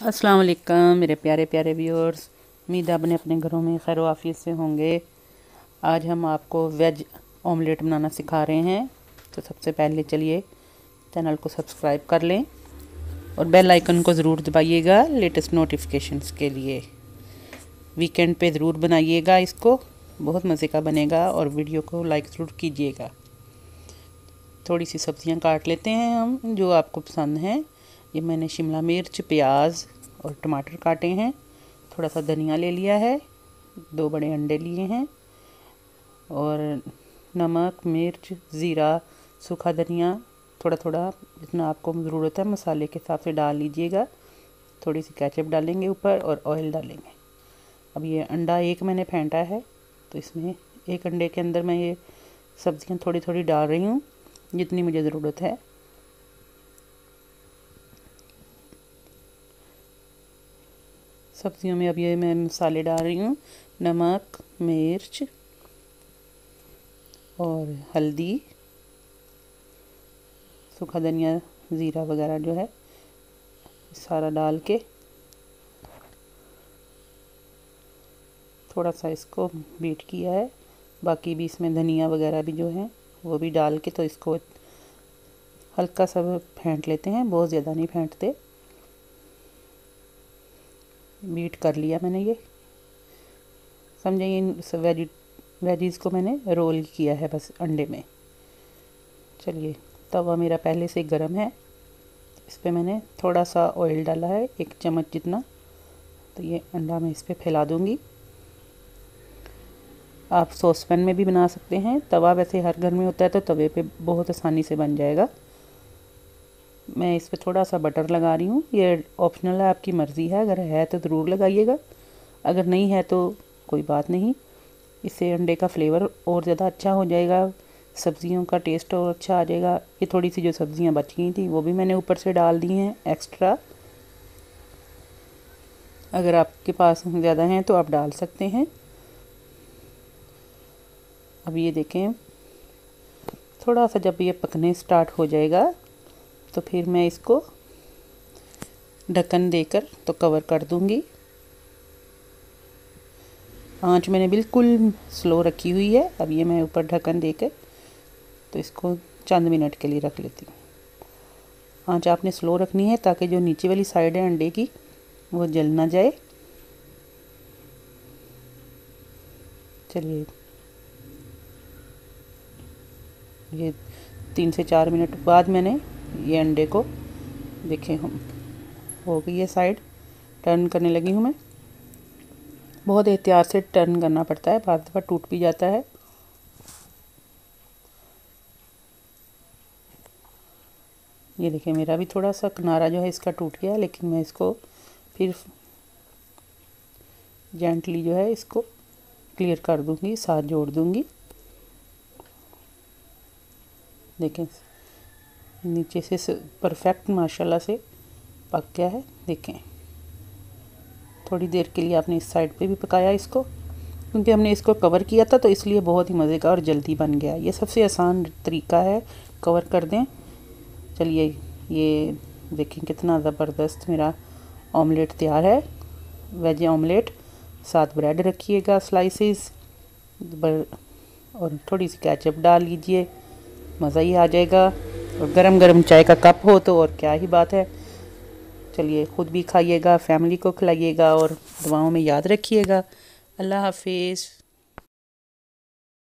अस्सलाम वालेकुम मेरे प्यारे प्यारे व्यूअर्स उम्मीद अपने अपने घरों में खैर वाफियत से होंगे। आज हम आपको वेज ऑमलेट बनाना सिखा रहे हैं। तो सबसे पहले चलिए चैनल को सब्सक्राइब कर लें और बेल आइकन को ज़रूर दबाइएगा लेटेस्ट नोटिफिकेशंस के लिए। वीकेंड पे ज़रूर बनाइएगा इसको, बहुत मज़े का बनेगा और वीडियो को लाइक ज़रूर कीजिएगा। थोड़ी सी सब्ज़ियाँ काट लेते हैं हम, जो आपको पसंद हैं। ये मैंने शिमला मिर्च, प्याज और टमाटर काटे हैं। थोड़ा सा धनिया ले लिया है, दो बड़े अंडे लिए हैं और नमक, मिर्च, ज़ीरा, सूखा धनिया थोड़ा थोड़ा जितना आपको ज़रूरत है मसाले के हिसाब से डाल लीजिएगा। थोड़ी सी कैचअप डालेंगे ऊपर और ऑयल डालेंगे। अब ये अंडा एक मैंने फेंटा है तो इसमें एक अंडे के अंदर मैं ये सब्ज़ियाँ थोड़ी थोड़ी डाल रही हूँ, जितनी मुझे ज़रूरत है। सब्जियों में अब ये मैं मसाले डाल रही हूँ, नमक, मिर्च और हल्दी, सूखा धनिया, ज़ीरा वगैरह जो है, सारा डाल के थोड़ा सा इसको बीट किया है। बाकी भी इसमें धनिया वगैरह भी जो है, वो भी डाल के तो इसको हल्का सा फेंट लेते हैं, बहुत ज़्यादा नहीं फेंटते। बीट कर लिया मैंने ये। समझे ये वेजी, वेजीज़ को मैंने रोल किया है बस अंडे में। चलिए, तवा मेरा पहले से गर्म है। इस पर मैंने थोड़ा सा ऑयल डाला है, एक चम्मच जितना। तो ये अंडा मैं इस पर फैला दूँगी। आप सॉस पैन में भी बना सकते हैं। तवा वैसे हर घर में होता है तो तवे पे बहुत आसानी से बन जाएगा। मैं इस पर थोड़ा सा बटर लगा रही हूँ। ये ऑप्शनल है, आपकी मर्ज़ी है। अगर है तो ज़रूर लगाइएगा। अगर नहीं है तो कोई बात नहीं। इससे अंडे का फ्लेवर और ज़्यादा अच्छा हो जाएगा। सब्ज़ियों का टेस्ट और अच्छा आ जाएगा। ये थोड़ी सी जो सब्ज़ियाँ बच गई थी, वो भी मैंने ऊपर से डाल दी हैं एक्स्ट्रा अगर आपके पास ज़्यादा हैं तो आप डाल सकते हैं। अब ये देखें। थोड़ा सा जब ये पकने स्टार्ट हो जाएगा तो फिर मैं इसको ढक्कन देकर तो कवर कर दूँगी। आँच मैंने बिल्कुल स्लो रखी हुई है। अब ये मैं ऊपर ढक्कन देकर तो इसको चंद मिनट के लिए रख लेती हूँ। आँच आपने स्लो रखनी है ताकि जो नीचे वाली साइड है अंडे की, वो जल ना जाए। चलिए। ये तीन से चार मिनट बाद मैंने ये अंडे को देखें हम। हो गई है साइड टर्न करने लगी हूँ मैं। बहुत एहतियात से टर्न करना पड़ता है। बाद दफ़ा टूट भी जाता है। ये देखिए, मेरा भी थोड़ा सा किनारा जो है इसका टूट गया, लेकिन मैं इसको फिर जेंटली जो है इसको क्लियर कर दूँगी, साथ जोड़ दूँगी। देखें। नीचे से परफेक्ट माशाल्लाह से पक गया है, देखें। थोड़ी देर के लिए आपने इस साइड पे भी पकाया इसको। क्योंकि हमने इसको कवर किया था तो इसलिए बहुत ही मज़े का और जल्दी बन गया। ये सबसे आसान तरीका है कवर कर दें। चलिए, ये देखें कितना ज़बरदस्त मेरा ऑमलेट तैयार है। वेज ऑमलेट साथ ब्रेड रखिएगा स्लाइसिस और थोड़ी सी कैचअप डाल लीजिए, मज़ा ही आ जाएगा। और गरम गरम चाय का कप हो तो और क्या ही बात है। चलिए, ख़ुद भी खाइएगा फैमिली को खिलाइएगा और दुआओं में याद रखिएगा। अल्लाह हाफिज़।